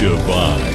Divine.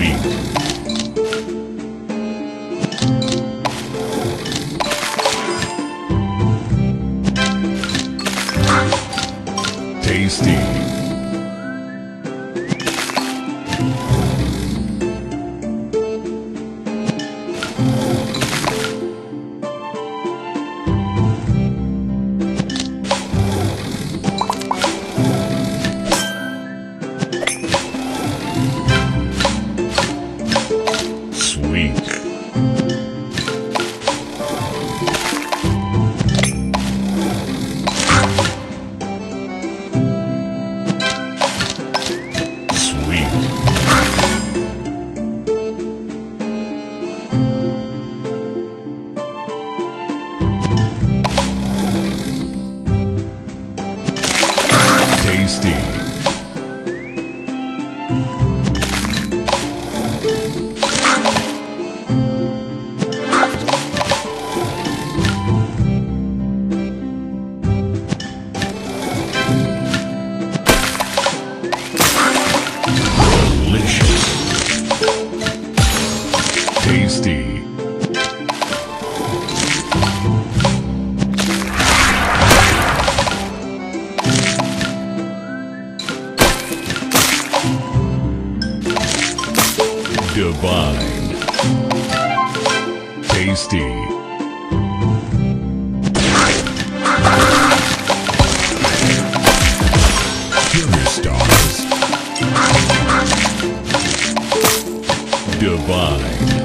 Week. Tasty. Divine. Tasty. Divine.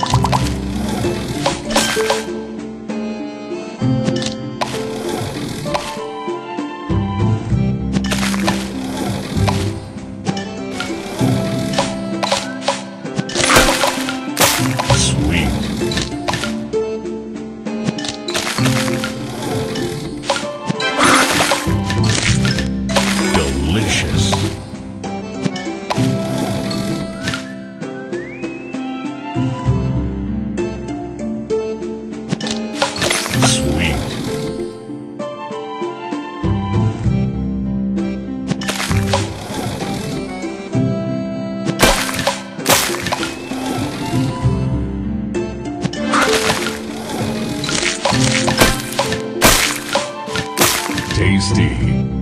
Sweet. Tasty.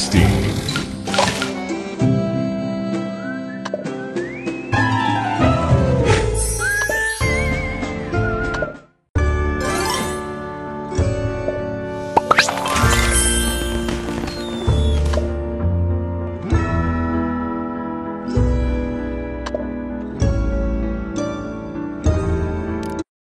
Tasty.